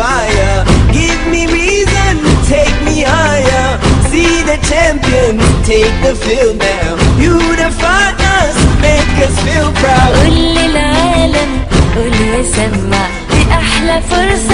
fire. Give me reason to take me higher. See the champions take the field now. Unify us, make us feel proud. قول للعالم قول وسمع دي أحلى فرصة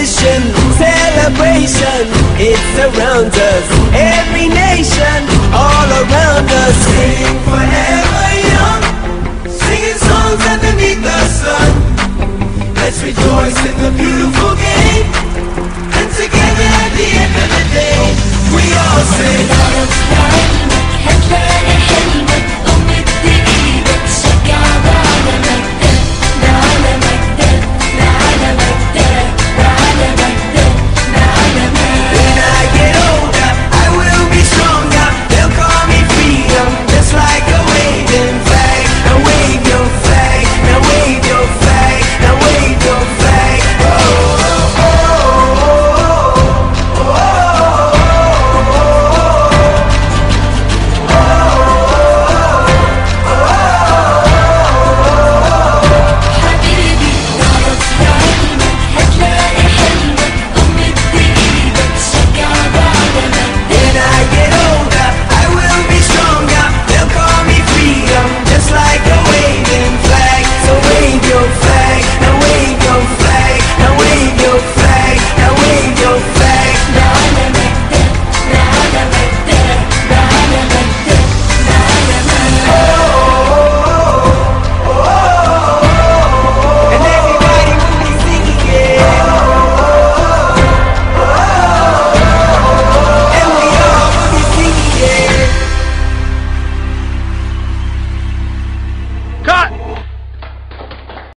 tradition, celebration, it surrounds us. Every nation, all around us. Sing forever young, singing songs underneath the sun. Let's rejoice in the beautiful game, and together at the end of the day, we all sing.